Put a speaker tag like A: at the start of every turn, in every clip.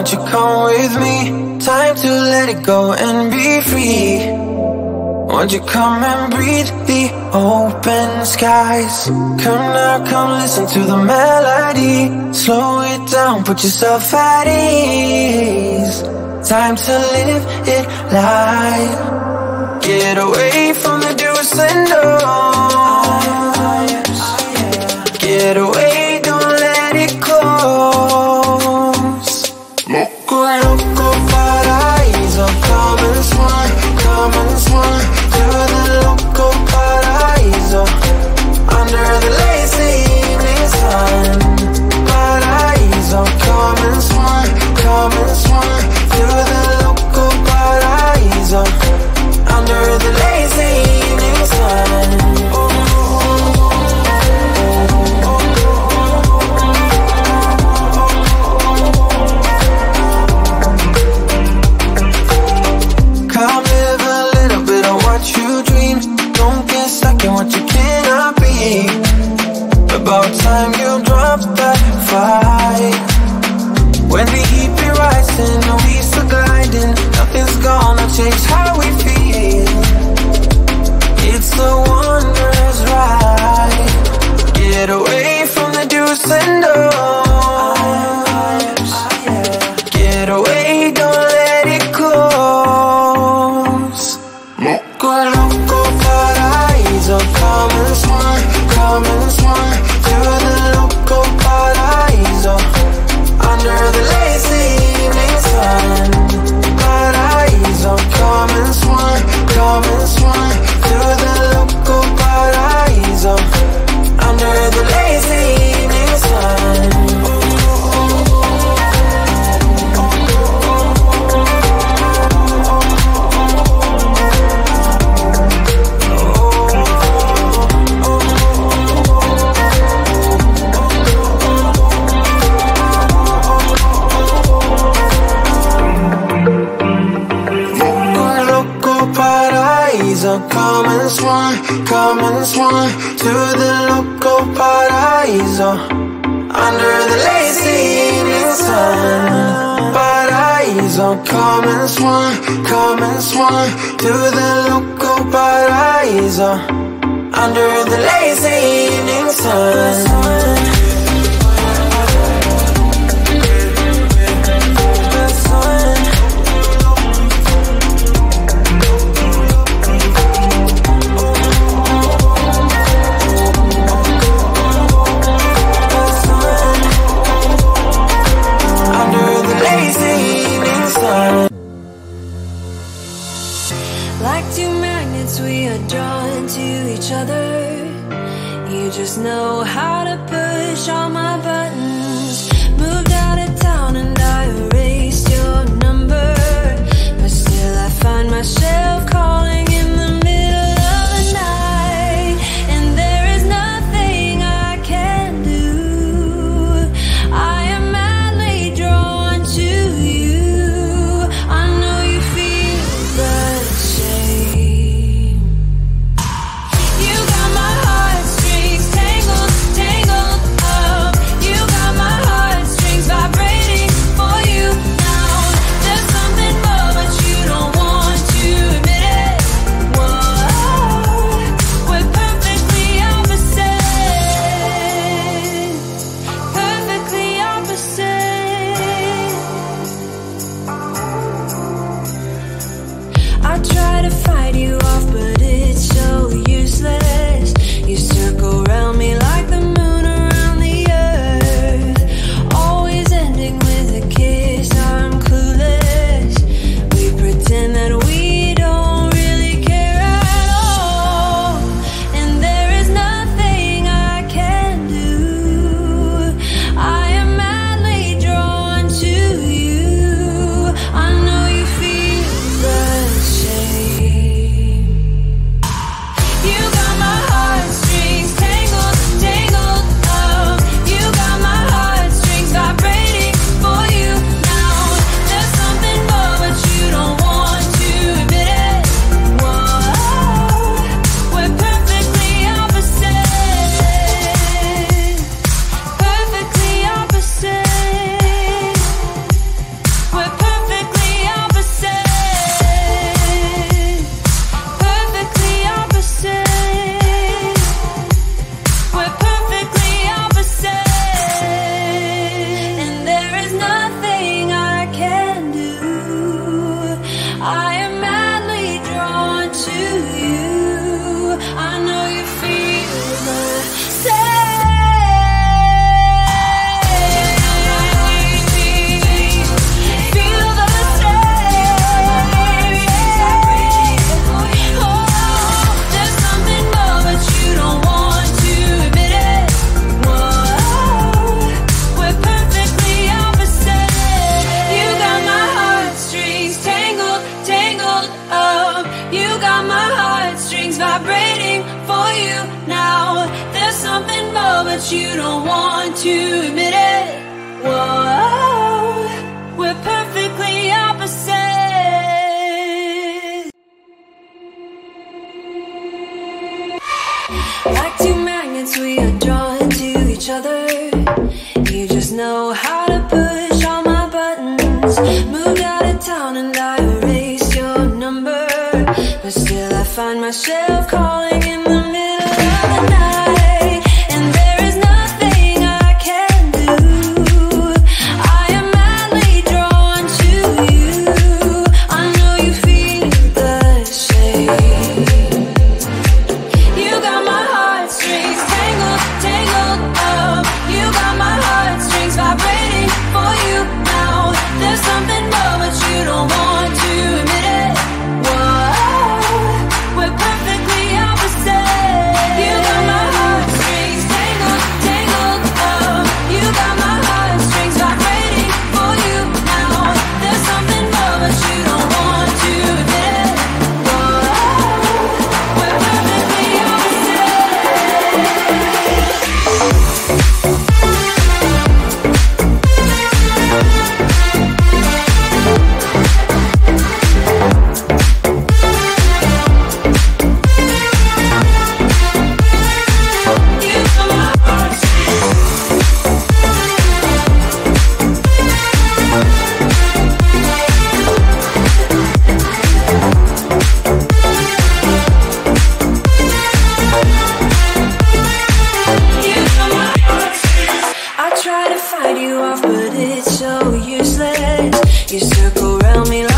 A: won't you come with me? Time to let it go and be free. Won't you come and breathe the open skies? Come now, come listen to the melody. Slow it down, put yourself at ease. Time to live it light. Get away from the do's and don'ts. Get away, Loco, loco, come and swim, come and swim to the loco paraíso. Oh, under the lazy evening sun. Paraíso, oh, come and swim, come and swim to the loco paraíso. Oh, under the lazy evening sun.
B: Like two magnets, we are drawn to each other. You just know how to push all my buttons. Moved out of town and I erased your number. But still, I find myself calling Like two magnets, we are drawn to each other. You just know how to push all my buttons. Move out of town and I erase your number. But still, I find myself calling. You circle around me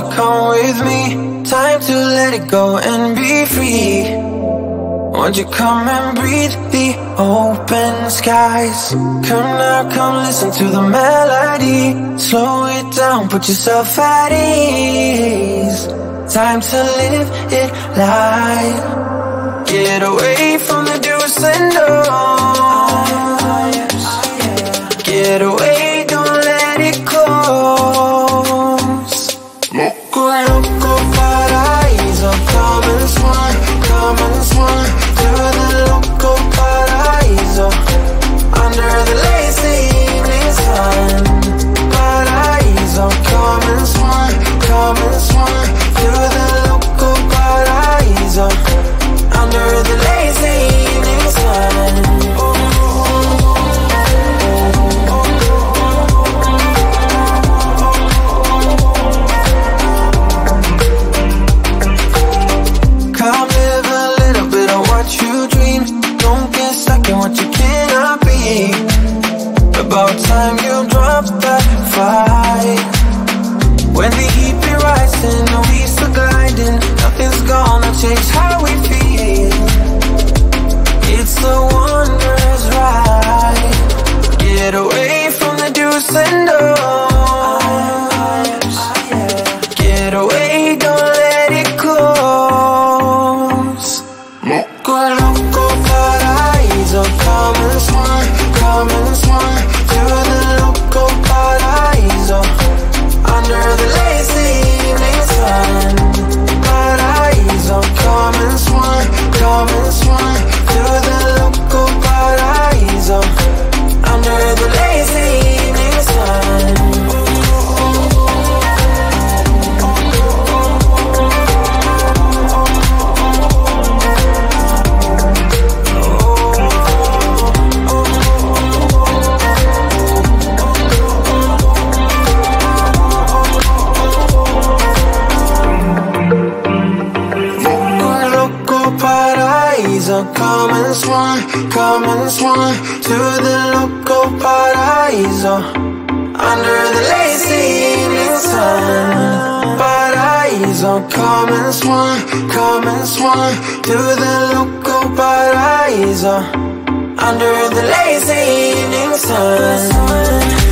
B: you
A: come with me? Time to let it go and be free. Won't you come and breathe the open skies? Come now, come listen to the melody. Slow it down, put yourself at ease. Time to live it light Get away from the do's and don'ts Get away takes Come and swan, come and swan To the local paraiso uh, Under the lazy evening sun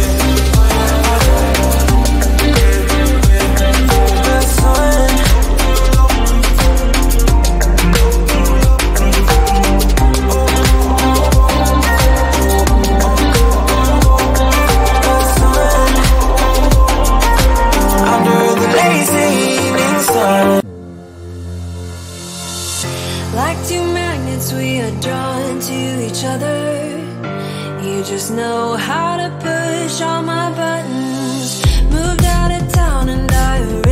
A: We are drawn to each other. You just know how to push all my buttons. Moved out of town and I